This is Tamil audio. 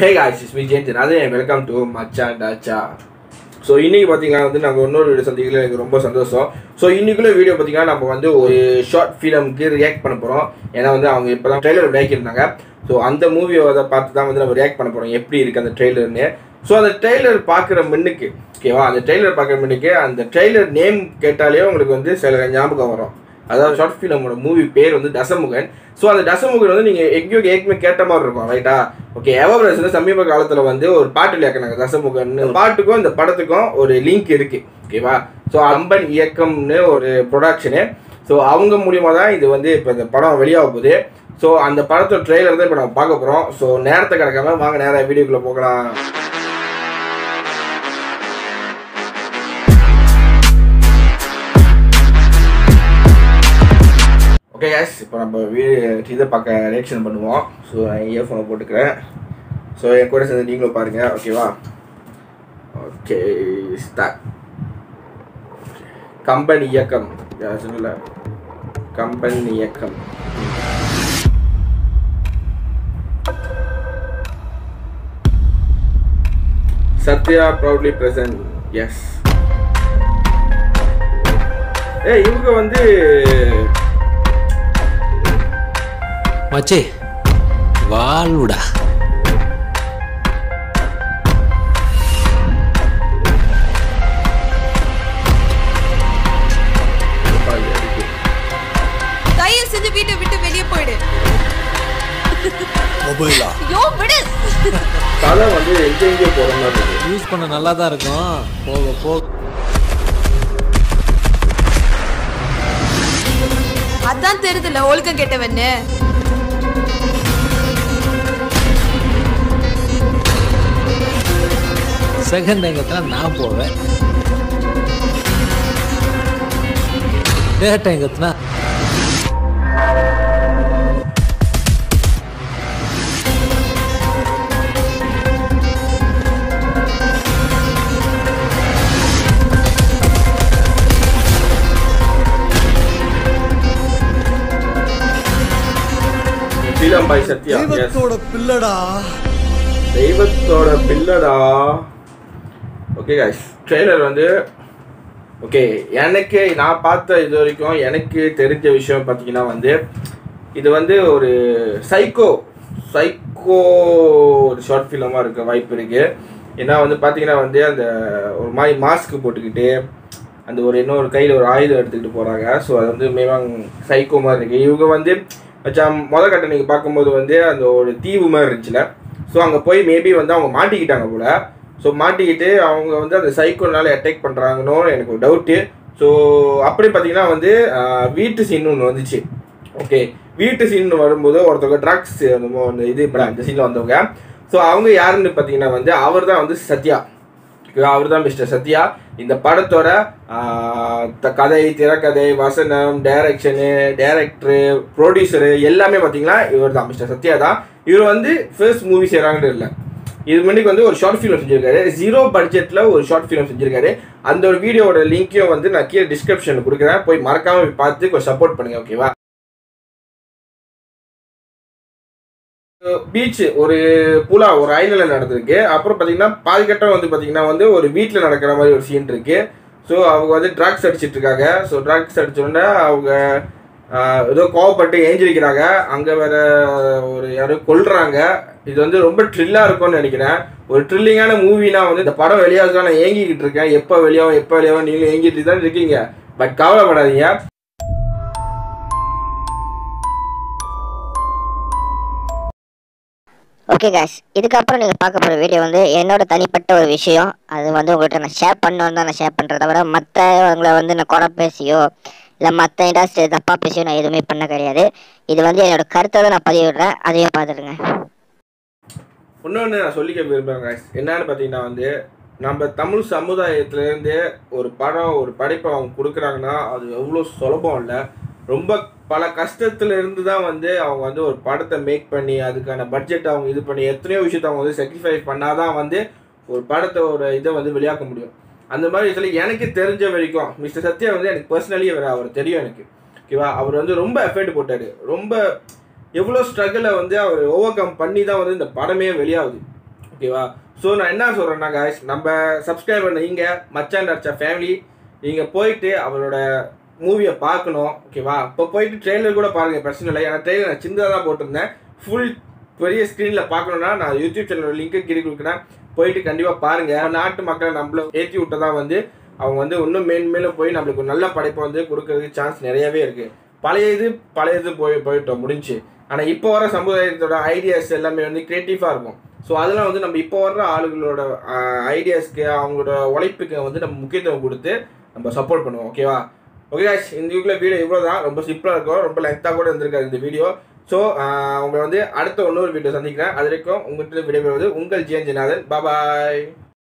Hey guys is me Jayanth அதே வெல்கம் டு மச்சான் டாச்சா. ஸோ இன்றைக்கி பார்த்தீங்கன்னா வந்து நாங்கள் இன்னொரு வீடியோ சந்திக்கல. எனக்கு ரொம்ப சந்தோஷம். ஸோ இன்றைக்குள்ள வீடியோ பார்த்தீங்கன்னா நம்ம வந்து ஒரு ஷார்ட் ஃபிலிம்க்கு ரியாக்ட் பண்ண போகிறோம் ஏன்னா வந்து அவங்க இப்போ தான் ட்ரெய்லர் விளையாக்கியிருந்தாங்க ஸோ அந்த மூவியை அதை பார்த்து தான் வந்து நம்ம ரியாக்ட் பண்ண போகிறோம் எப்படி இருக்குது அந்த ட்ரெய்லர்னு ஸோ அந்த ட்ரெய்லர் பார்க்குற மின்னுக்கு ஓகேவா அந்த ட்ரெய்லர் பார்க்குற மின்னுக்கு அந்த ட்ரெய்லர் நேம் கேட்டாலே உங்களுக்கு வந்து சில ஞாபகம் வரும். அதாவது ஷார்ட் ஃபிலிமோட மூவி பேர் வந்து தசமுகன். ஸோ அந்த தசமுகன் வந்து நீங்கள் எங்கேயோ ஏற்கனவே கேட்ட மாதிரி இருக்கும் ரைட்டா ஓகே எவர்ஸ் வந்து சமீப காலத்தில் வந்து ஒரு பாட்டு இயக்குனாங்க தசமுகன் பாட்டுக்கும் இந்த படத்துக்கும் ஒரு லிங்க் இருக்கு ஓகேவா ஸோ அம்பன் இயக்கம்னு ஒரு ப்ரொடக்ஷனு ஸோ அவங்க மூலியமாக தான் இது வந்து இப்போ இந்த படம் வெளியாக போகுது. ஸோ அந்த படத்தோட ட்ரெய்லர் தான் இப்போ நம்ம பார்க்க போகிறோம் ஸோ நேரத்தை கிடக்காம வாங்க நேராக வீடியோக்குள்ளே போகலாம். ஓகே கேஸ் இப்போ நம்ம வீடு இதை பார்க்க ரியாக்ஷன் பண்ணுவோம். ஸோ நான் இயர்ஃபோனை போட்டுக்கிறேன். ஸோ என் கூட சேர்ந்து நீங்களும் பாருங்கள் ஓகேவா ஓகே ஸ்டார்ட் கம்பெனி இயக்கம். சொல்லல? கம்பெனி இயக்கம். Sathya proudly present S A இவங்க வந்து மச்சி வாழ்வுடா தயவு செஞ்சு வீட்டை விட்டு வெளியே போயிடு. மொபைலா? ஐயோ விடு. கதை வந்து எங்கே மாதிரி இருக்கு? யூஸ் பண்ண நல்லா தான் இருக்கும். போக போக அதான் தெரியுதுல ஒழுக்கம் கெட்டவன்னு. செகண்ட் எங்கத்துல நான் போவேன். Third yes. தெய்வத்தோட பிள்ளடா. தெய்வத்தோட பில்லடா ஓகே கைஸ் ட்ரெய்லர் வந்து ஓகே எனக்கு நான் பார்த்த இது வரைக்கும் எனக்கு தெரிஞ்ச விஷயம் பார்த்தீங்கன்னா வந்து இது வந்து ஒரு சைக்கோ சைக்கோ ஒரு ஷார்ட் ஃபிலிமாக இருக்க வாய்ப்பு இருக்குது ஏன்னா வந்து பார்த்தீங்கன்னா வந்து அந்த ஒரு மாதிரி மாஸ்க் போட்டுக்கிட்டு அந்த ஒரு இன்னொரு கையில் ஒரு ஆயுதம் எடுத்துக்கிட்டு போகிறாங்க ஸோ அது வந்து மேவாங் சைக்கோ மாதிரி இருக்குது இவங்க வந்து மச்சான் முத கட்ட நீங்கள் பார்க்கும்போது வந்து அந்த ஒரு தீவு மாதிரி இருந்துச்சுல. ஸோ அங்கே போய் மேபி வந்து அவங்க மாட்டிக்கிட்டாங்க போல. ஸோ மாட்டிக்கிட்டு அவங்க வந்து அந்த சைக்கோனால அட்டாக் பண்ணுறாங்கன்னு எனக்கு ஒரு டவுட்டு ஸோ அப்படி பார்த்தீங்கன்னா வந்து வீட்டு சீன் ஒன்று வந்துச்சு. ஓகே வீட்டு சீன் வரும்போது ஒருத்தவங்க ட்ரக்ஸ் அந்த இது இப்போ அந்த சீனில் வந்தவங்க. ஸோ அவங்க யாருன்னு பார்த்தீங்கன்னா வந்து அவர் தான் வந்து சத்யா. அவர் தான் மிஸ்டர் சத்யா. இந்த படத்தோட த- கதை திரைக்கதை வசனம் டைரக்ஷனு டைரக்டரு ப்ரொடியூசரு எல்லாமே பார்த்தீங்கன்னா இவர் தான் மிஸ்டர் சத்யா தான் இவர் வந்து ஃபர்ஸ்ட் மூவி செய்கிறாங்கன்னு இல்லை. இது முன்னாடி வந்து ஒரு ஷார்ட் ஃபிலிம் செஞ்சிருக்காரு. ஜீரோ பட்ஜெட்டில் ஒரு ஷார்ட் ஃபிலிம் செஞ்சிருக்காரு. அந்த ஒரு வீடியோவோட லிங்க்கையும் வந்து நான் கீழே டிஸ்கிரிப்ஷனில் கொடுக்குறேன். போய் மறக்காமல் பார்த்து கொஞ்சம் சப்போர்ட் பண்ணுங்க ஓகேவா பீச் ஒரு புலா ஒரு ஐலண்டில் நடந்திருக்கு. அப்புறம் பார்த்தீங்கன்னா பாதிக்கட்டம் வந்து பார்த்தீங்கன்னா வந்து ஒரு வீட்டில் நடக்கிற மாதிரி ஒரு சீன் இருக்கு. ஸோ அவங்க வந்து ட்ரக்ஸ் அடிச்சிட்டு இருக்காங்க. ஸோ ட்ரக்ஸ் அடிச்சோடனே அவங்க ஏதோ கோவப்பட்டு ஏஞ்சிருக்கிறாங்க. அங்கே வேற ஒரு யாரோ கொல்றாங்க. இது வந்து ரொம்ப ட்ரில்லாக இருக்கும்னு நினைக்கிறேன். ஒரு ட்ரில்லிங்கான மூவினா வந்து இந்த படம் வெளியாகுதான் நான் ஏங்கிக்கிட்டு இருக்கேன். எப்போ வெளியாகும் எப்போ வெளியாகும் நீங்களும் ஏங்கிட்டு தான் இருக்கீங்க. பட் கவலைப்படாதீங்க. ஓகே கேஷ் இதுக்கப்புறம் நீங்கள் பார்க்க போகிற வீடியோ வந்து என்னோட தனிப்பட்ட ஒரு விஷயம். அது வந்து உங்கள்கிட்ட நான் ஷேர் பண்ணணும்னு தான் நான் ஷேர் பண்ணுறத விட மற்றவங்களை வந்து நான் குறை பேசியோ இல்லை மற்ற இண்டஸ்ட்ரி தப்பாக பேசியோ நான் எதுவுமே பண்ண கிடையாது. இது வந்து என்னோட கருத்தை தான் நான் பதிவிடுறேன். அதையும் பார்த்துடுங்க. இன்னொன்று நான் சொல்லிக்க விரும்புகிறேன் என்னன்னு பார்த்தீங்கன்னா வந்து நம்ம தமிழ் சமுதாயத்திலேருந்து ஒரு படம் ஒரு படைப்பை அவங்க கொடுக்குறாங்கன்னா அது எவ்வளோ சுலபம் இல்லை. ரொம்ப பல கஷ்டத்துலேருந்து தான் வந்து அவங்க வந்து ஒரு படத்தை மேக் பண்ணி அதுக்கான பட்ஜெட் அவங்க இது பண்ணி எத்தனையோ விஷயத்தை அவங்க வந்து செக்டிஃபைட் பண்ணால் தான் வந்து ஒரு படத்தை ஒரு இதை வந்து வெளியாக்க முடியும். அந்த மாதிரி இதில் எனக்கு தெரிஞ்ச வரைக்கும் மிஸ்டர் சத்யா வந்து எனக்கு பர்சனலி அவர் அவர் தெரியும் எனக்கு. ஓகேவா அவர் வந்து ரொம்ப எஃபர்ட் போட்டார். ரொம்ப எவ்வளோ ஸ்ட்ரகிளை வந்து அவர் ஓவர் கம் பண்ணி தான் வந்து இந்த படமே வெளியாகுது. ஓகேவா ஸோ நான் என்ன சொல்கிறேன்னா guys நம்ம சப்ஸ்கிரைபர் நீங்கள் மச்சான் அடிச்ச ஃபேமிலி நீங்கள் போயிட்டு அவரோட மூவியை பார்க்கணும். ஓகேவா இப்போ போயிட்டு ட்ரெய்லர் கூட பாருங்கள் பிரச்சனை இல்லை. ஏன்னா ட்ரெயிலர் நான் சின்னதாக தான் போட்டிருந்தேன். ஃபுல் பெரிய ஸ்க்ரீனில் பார்க்கணுன்னா நான் யூடியூப் சேனலோட லிங்க்கு கிரி கொடுக்குறேன். போயிட்டு கண்டிப்பாக பாருங்கள் நாட்டு மக்களை நம்மள ஏற்றி விட்டதா வந்து அவங்க வந்து இன்னும் மேன்மேலும் போய் நம்மளுக்கு நல்ல படைப்பை வந்து கொடுக்கறதுக்கு சான்ஸ் நிறையவே இருக்குது பழைய இது பழைய இது போய் போயிட்டோம் முடிஞ்சு. ஆனால் இப்போ வர சமுதாயத்தோட ஐடியாஸ் எல்லாமே வந்து க்ரியேட்டிவாக இருக்கும். ஸோ அதெல்லாம் வந்து நம்ம இப்போ வர்ற ஆளுகளோட ஐடியாஸ்க்கு அவங்களோட உழைப்புக்கு வந்து நம்ம முக்கியத்துவம் கொடுத்து நம்ம சப்போர்ட் பண்ணுவோம் ஓகேவா ஓகே guys இந்த வீடியோ வீடியோ இவ்வளோ தான் ரொம்ப சிம்பிளாக இருக்கும். ரொம்ப லென்த்தாக கூட இருந்திருக்காரு இந்த வீடியோ. ஸோ உங்களை வந்து அடுத்த இன்னொரு வீடியோ சந்திக்கிறேன். அது வரைக்கும் உங்கள்கிட்ட விடைபெறுவது உங்கள் ஜிஎன் ஜனாதன் பாபாய்